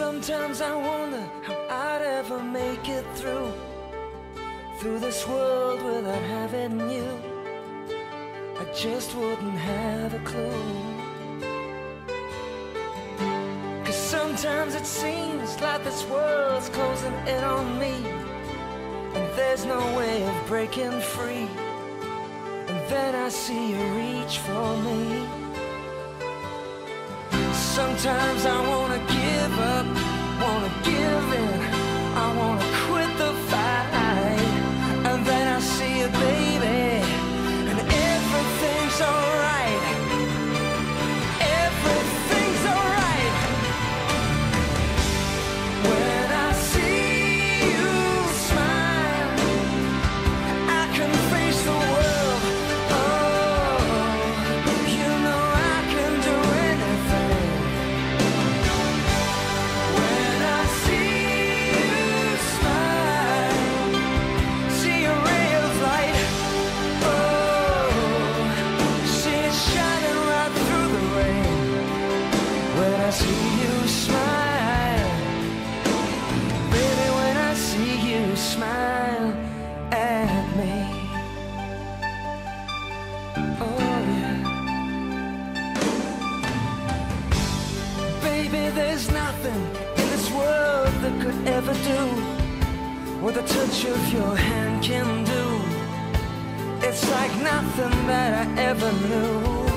Sometimes I wonder how I'd ever make it through Through this world without having you. I just wouldn't have a clue. Cause sometimes it seems like this world's closing in on me And there's no way of breaking free. And then I see you reach for me. Sometimes I wanna give up. there's nothing in this world that could ever do what the touch of your hand can do. It's like nothing that I ever knew.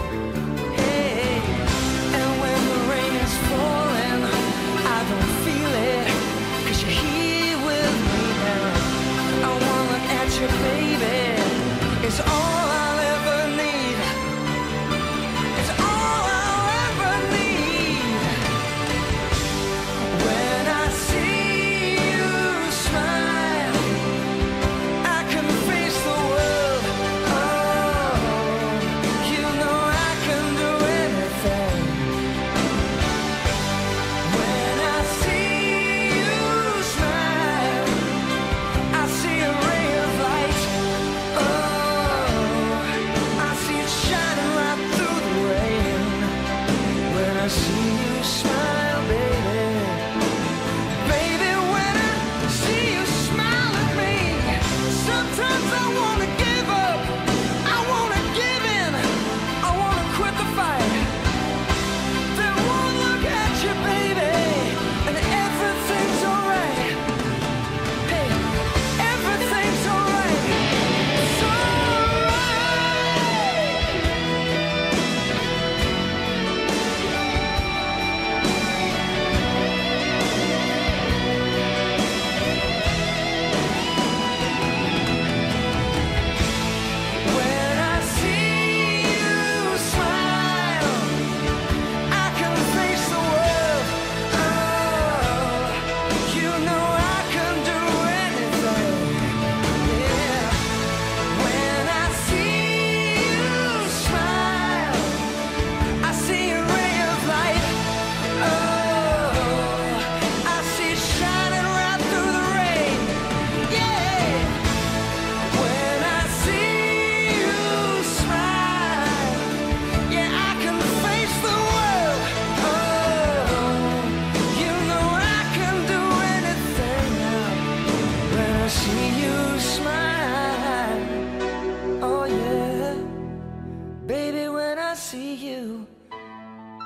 see you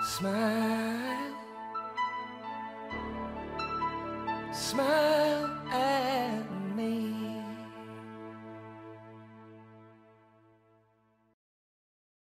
smile, smile